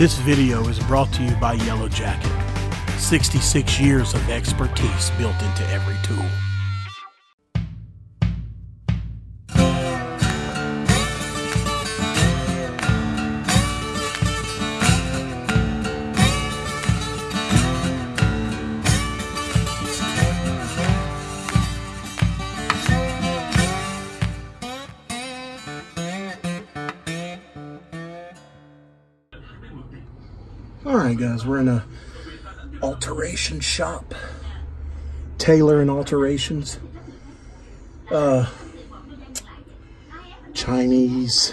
This video is brought to you by Yellow Jacket. 66 years of expertise built into every tool. All right, guys, we're in a alteration shop. Taylor and alterations. Uh, Chinese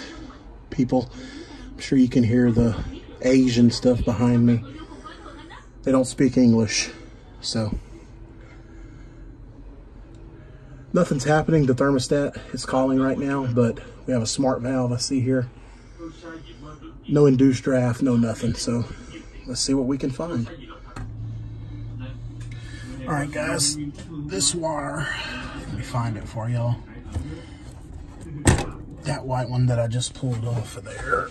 people. I'm sure you can hear the Asian stuff behind me. They don't speak English, so nothing's happening. The thermostat is calling right now, but we have a smart valve I see here. No induced draft, no nothing. So let's see what we can find. All right, guys, this wire, let me find it for y'all. That white one that I just pulled off of there.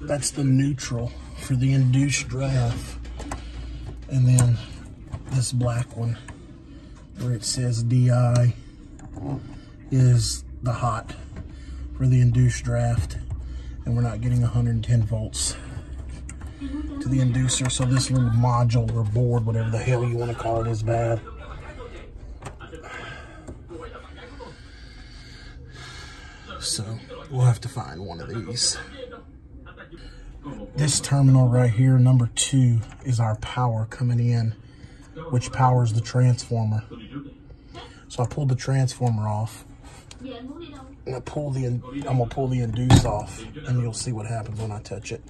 That's the neutral for the induced draft. And then this black one where it says DI is the hot for the induced draft and we're not getting 110 volts to the inducer so this little module or board whatever the hell you want to call it is bad. So we'll have to find one of these. This terminal right here number two is our power coming in which powers the transformer. So I pulled the transformer off. And I pull the I'm gonna pull the induce off and you'll see what happens when I touch it.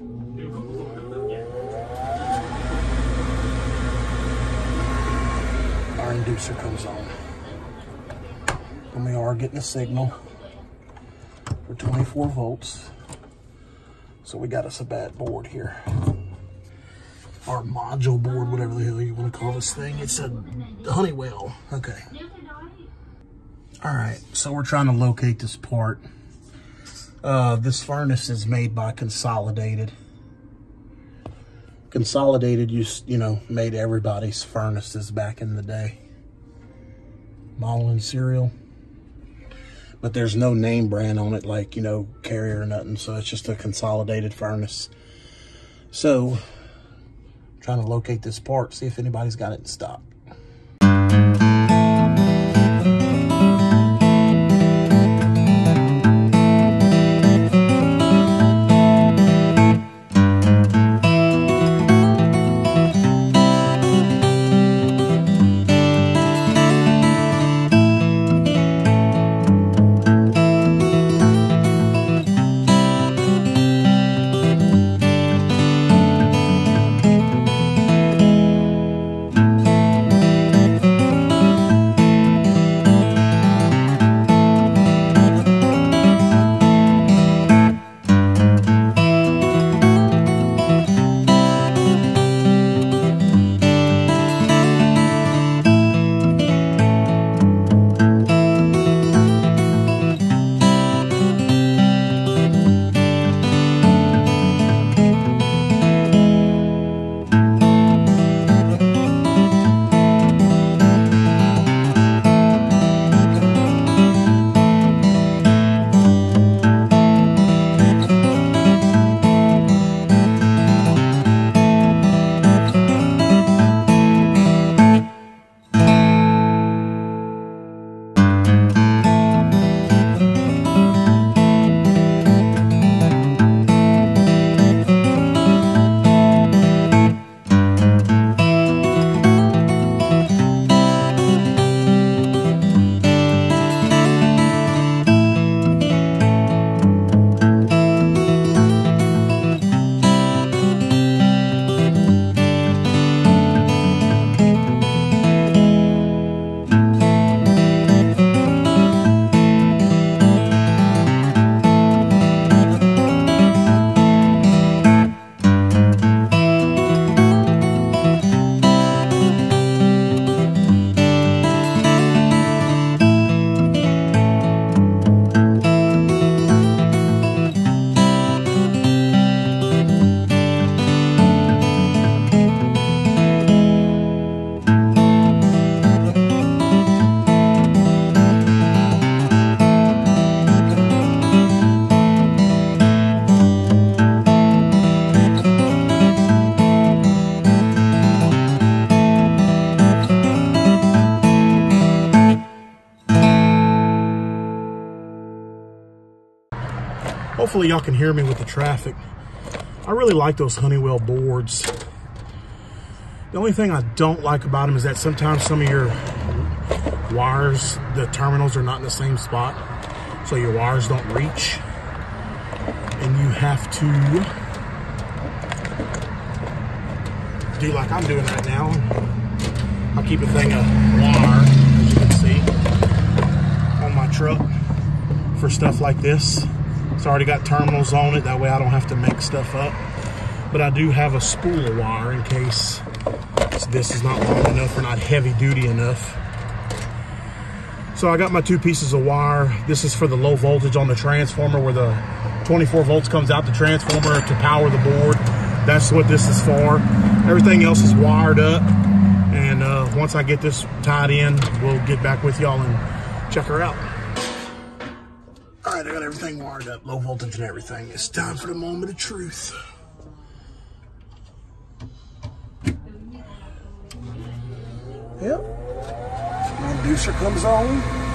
Our inducer comes on. And we are getting a signal for 24 volts. So we got us a bad board here our module board, whatever the hell you want to call this thing. It's a Honeywell. Okay. All right, so we're trying to locate this part. Uh, this furnace is made by Consolidated. Consolidated used, you know, made everybody's furnaces back in the day. Marlin cereal. But there's no name brand on it like, you know, Carrier or nothing. So it's just a consolidated furnace. So trying to locate this part, see if anybody's got it in stock. Hopefully y'all can hear me with the traffic. I really like those Honeywell boards. The only thing I don't like about them is that sometimes some of your wires, the terminals are not in the same spot. So your wires don't reach. And you have to do like I'm doing right now. I'll keep a thing of wire, as you can see, on my truck for stuff like this. It's already got terminals on it. That way I don't have to make stuff up. But I do have a spool of wire in case this is not long enough or not heavy duty enough. So I got my two pieces of wire. This is for the low voltage on the transformer where the 24 volts comes out the transformer to power the board. That's what this is for. Everything else is wired up. And uh, once I get this tied in, we'll get back with y'all and check her out. Right, I got everything wired up, low voltage and everything. It's time for the moment of truth. Yep. Inducer comes on.